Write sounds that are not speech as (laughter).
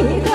Yeah. (laughs)